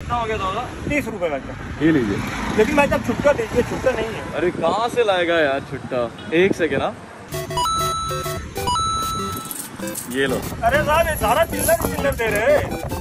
कितना हो गया दादा? तीस रुपए का। ये लीजिए। लेकिन भाई साहब छुट्टा दीजिए छुट्टा नहीं है। अरे कहाँ से लाएगा यार छुट्टा? एक सेकेंड ना हाँ। ये लो। अरे साहब सारा चिल्लर चिल्लर दे रहे